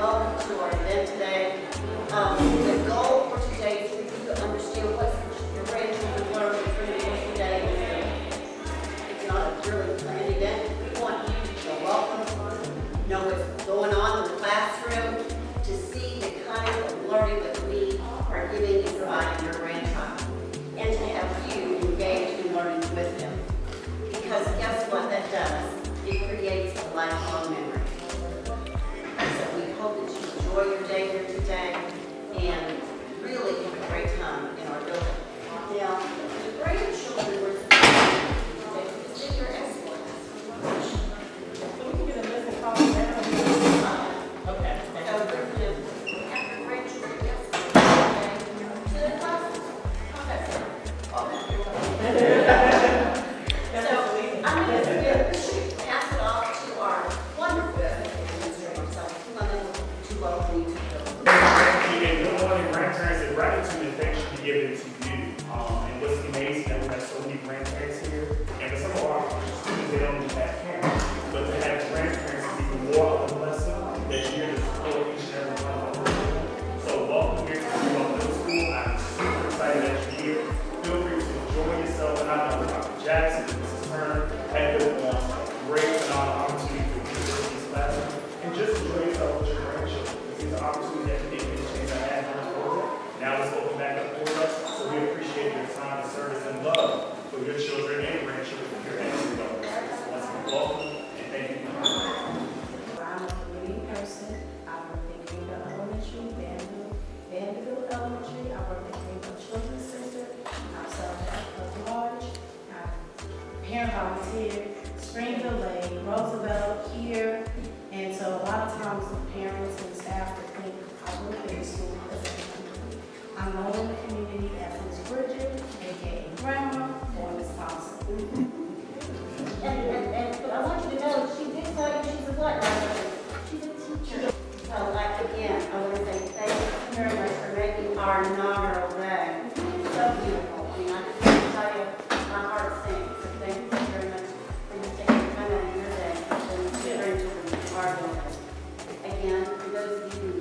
welcome to our event today. Um, given to you. Um, and what's amazing that we have so many grandparents here, and for some of our students, they don't even have parents, but to have grandparents is even more of a blessing that you're to support each and every one of them. So welcome here to Fremont Middle School. I'm super excited that you're here. Feel free to enjoy yourself, and I know Dr. Jackson parent volunteer, Springville Lane, Roosevelt here. And so a lot of times the parents and staff would think I work in the school because. I'm known in the community as Miss Bridget, aka Grandma, or Miss Thompson. And, and, and, I want you to know, she did tell you she's a what? She's a teacher. So like, again, I want to say thank you very much for making our Again, for those of you